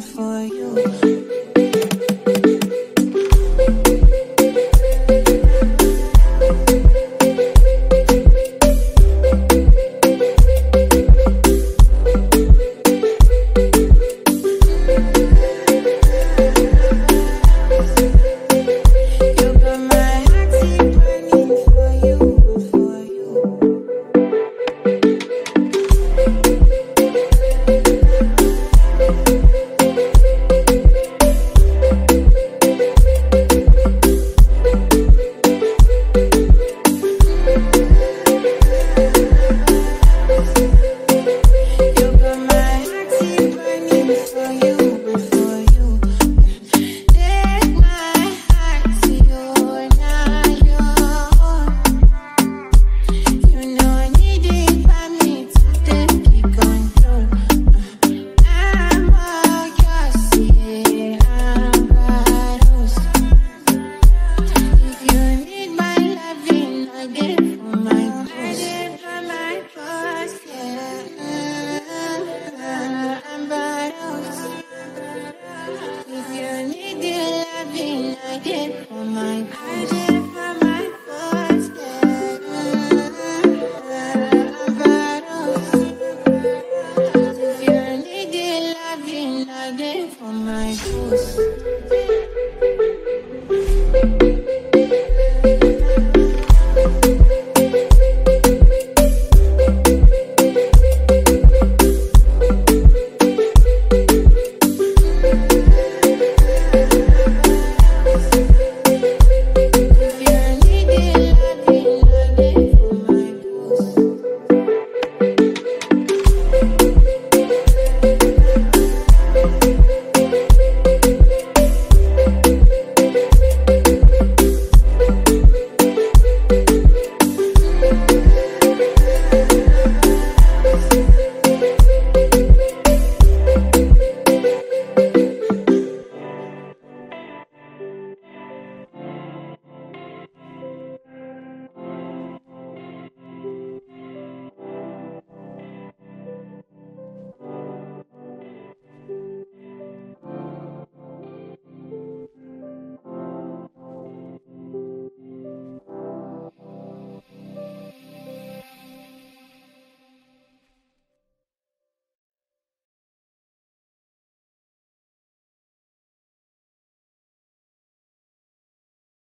for you.